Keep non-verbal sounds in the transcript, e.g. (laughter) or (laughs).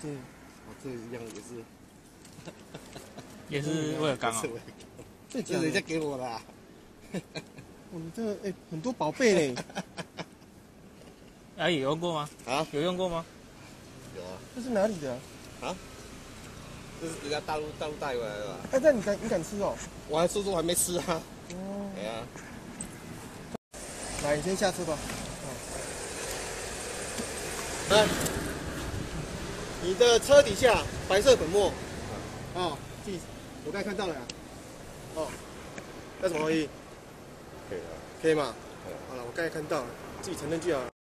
对，哦，这一样也是，(laughs) 也是威尔刚啊是。(laughs) 威尔这人家给我 (laughs) 的啊。我们这个哎很多宝贝嘞，哎，有用过吗？啊，有用过吗？有啊，这是哪里的啊？这是人家大陆大陆带回来的吧？哎，那你敢你敢吃哦？我还说说我还没吃啊。哦，哎呀，来，你先下车吧。来，你的车底下白色粉末，哦，自己我刚才看到了呀。哦，那什么东西？可以了。可以吗？好了，我刚才看到了，自己承认就好了。